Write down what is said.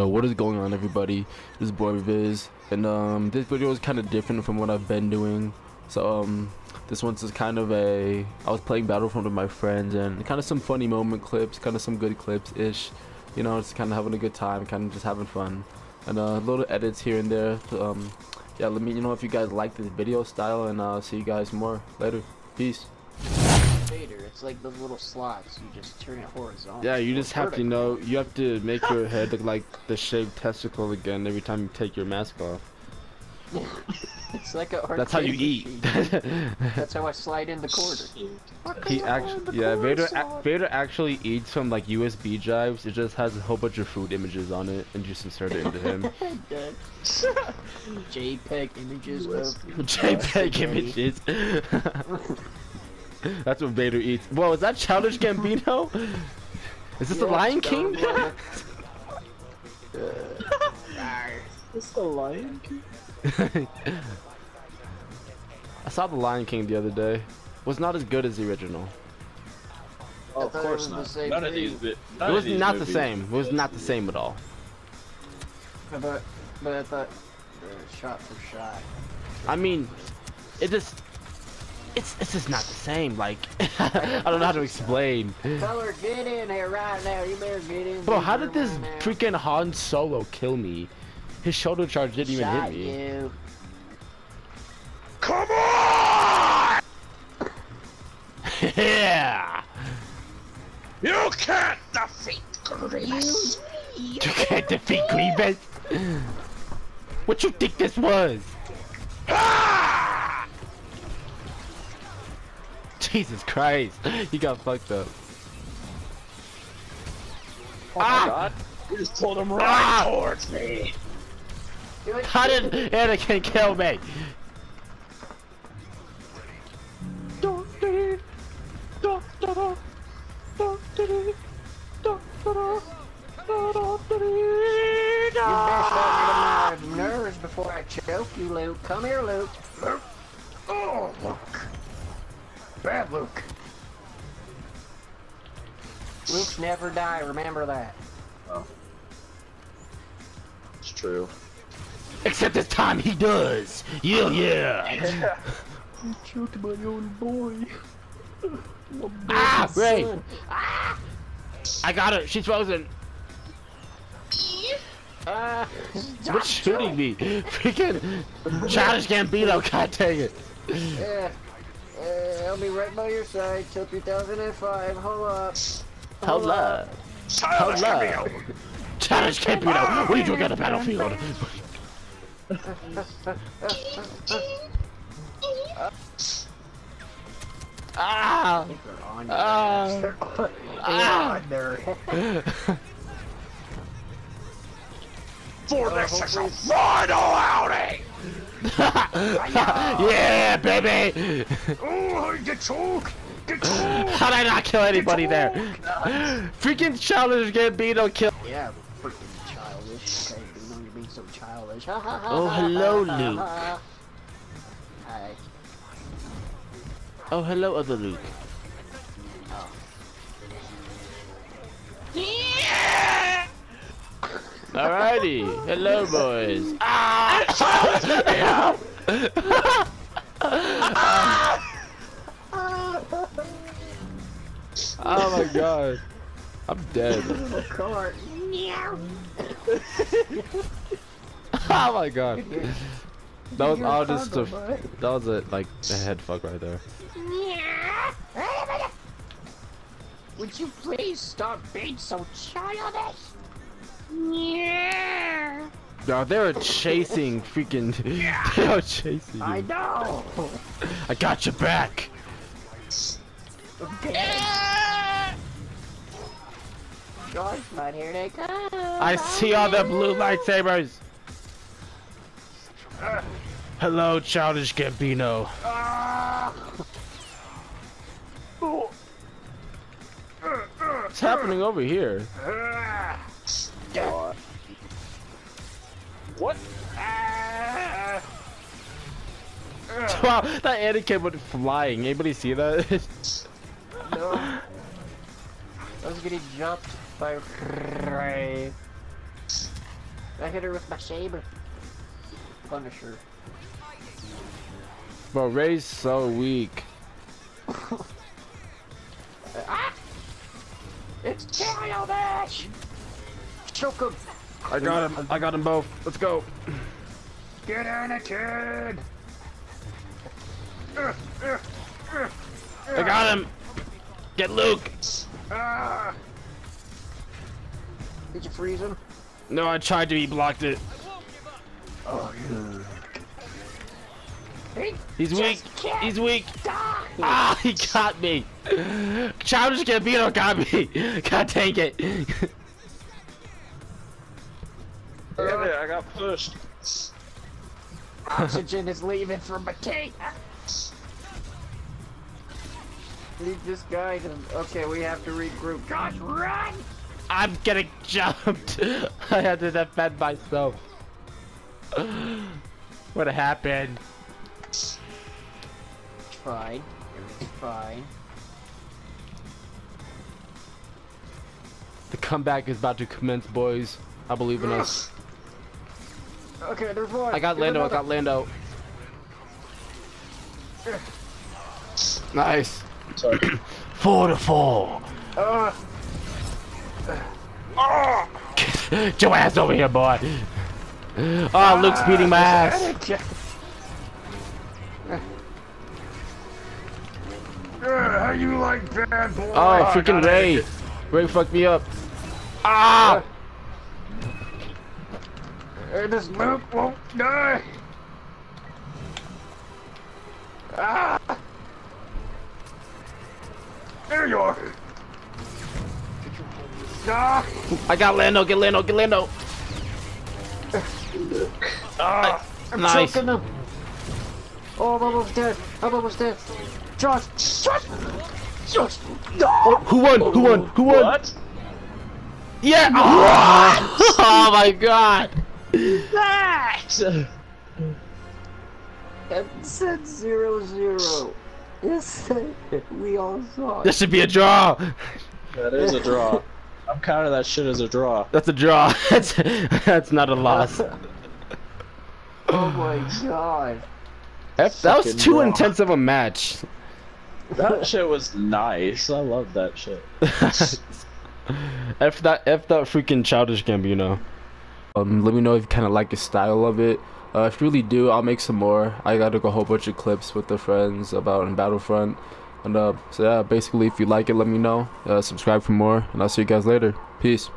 Yo, what is going on everybody? This is Boy Viz and um this video is kind of different from what I've been doing. So um this one's just kind of a I was playing Battlefront with my friends and kind of some funny moment clips, kind of some good clips ish. You know, just kind of having a good time, kind of just having fun. And uh little edits here and there. Um yeah, let me you know if you guys like this video style and I'll uh see you guys more later. Peace. Vader. It's like those little slots. You just turn it horizontal. Yeah, you just have to know. You have to make your head look like the shaved testicle again every time you take your mask off. It's like a. That's how you eat. That's how I slide in the quarter. he actually, yeah, Vader, ac Vader actually eats from like USB drives. It just has a whole bunch of food images on it, and just insert it into him. JPEG images of. JPEG images. That's what Vader eats. Whoa, is that Childish Gambino? Is this the Lion it's King? Darth It's the Lion King. I saw the Lion King the other day. Was not as good as the original. Oh, of it course was the not. same None of these. Bit, It was not the same. It was not the same at all. But, but I thought. Uh, shot for shot. I mean, it just. It's, it's just not the same. Like, I don't know how to explain. Feller, get in here right now. You better get in. Bro, how did this right freaking Han Solo kill me? His shoulder charge didn't even Shot hit me. You. Come on! yeah! You can't defeat Grievous. You can't defeat Grievous! What you think this was? Jesus Christ, he got fucked up. Oh my Ah! god. You just pulled him right Ah! towards me. How did Anakin kill me? You best not get on my nerves before I choke you, Luke. Come here, Luke. Luke. Oh, Luke. Bad Luke. Luke's never die. Remember that. It's true. Except this time he does. Yeah, yeah. Yeah. You choked my own boy. Ah, Rey. Ah! I got her. She's frozen. Ah, What's shooting me? Freaking Childish Gambino. God dang it. yeah. Uh, I'll be right by your side till 2005. Hold up. Hold up. Childish Hold Gambino. up. Childish Gambino. What are you doing on the battlefield? Ah! They're on your Ah. ass. They're on- Ah. on their ass. For this is a final outing. yeah, baby! Oh, get choked. Get choked. How did I not kill anybody there? Freaking Childish Gambino killed. Yeah, freaking childish. Okay, you know you're being so childish. Oh, hello, ha, ha, Luke. Hi. Oh, hello, other Luke. Oh. Alrighty, hello, boys. Ah! oh my god, I'm dead. Oh my god, that was all just a, that was a like a head fuck right there. Would you please stop being so childish? Yeah. No, they were chasing freaking. they were chasing I know. I got your back. Okay. Gosh, but here they come. I see all the blue lightsabers. Hello, childish Gambino. Ah. What's happening over here? What? What? Ah. Wow, that Anakin went flying. Anybody see that? No. I was getting jumped by Rey. I hit her with my saber. Punisher. Bro, Rey's so weak. Ah! It's childish! Choke him! I got him. I got them both. Let's go. Get in it, kid! Uh, uh, uh, I got him. Get Luke. ah! Did you freeze him? No, I tried to. He blocked it. Oh, Hey, He's weak. He's weak. die! Ah, he got me. Childish Gambino got me. God dang it. Damn it, I got pushed. Oxygen is leaving from my tank. Leave this guy to. Okay, we have to regroup. Josh, run! I'm getting jumped. I had to defend myself. What happened? Fine. Everything's fine. The comeback is about to commence, boys. I believe in us. Okay, there's one. I got There's Lando. I got Lando. Nice. Sorry. Four to four. Uh, Get your ass over here, boy. Oh, Luke's beating my ass. Uh, how you like bad boy? Oh, ah, freaking Rey. Rey fucked me up. Ah! Uh, and this Luke won't die. Ah! There you are. Ah! I got Lando. Get Lando. Get Lando. Ah, I'm Nice. choking him. Oh, I'm almost dead. I'm almost dead. Josh! Josh! Josh! No! Who won? Who won? Who won? what? Yeah! oh my god! It said zero zero. It said we all saw This should be a draw. That is a draw. I'm counting that shit as a draw. That's a draw. That's that's not a loss. Oh my god. F, that was too draw. intense of a match. That shit was nice. I love that shit. F that F that freaking childish Gambino. Um, let me know if you kind of like the style of it. Uh, if you really do, I'll make some more. I got like a whole bunch of clips with the friends about in Battlefront. And uh, so yeah, basically, if you like it, let me know. Uh, subscribe for more, and I'll see you guys later. Peace.